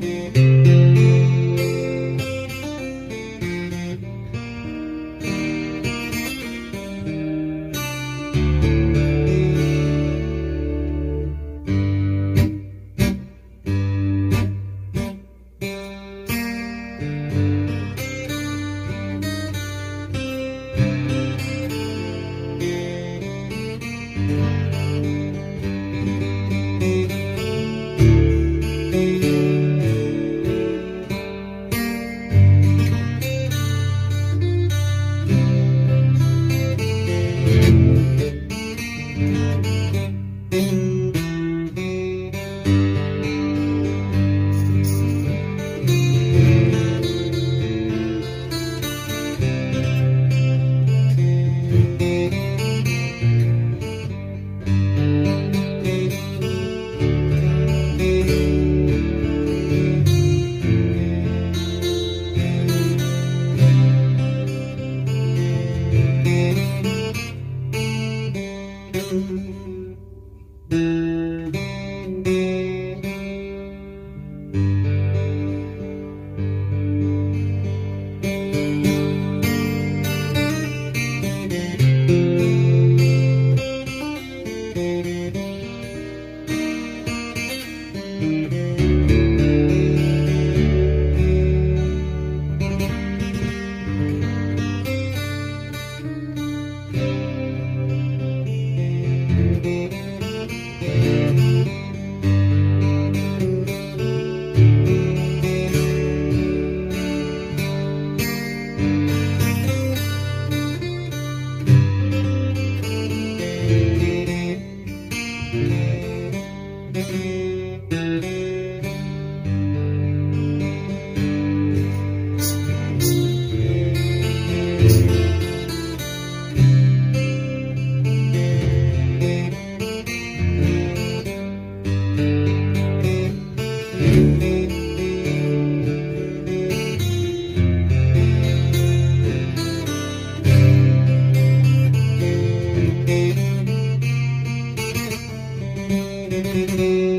Música Música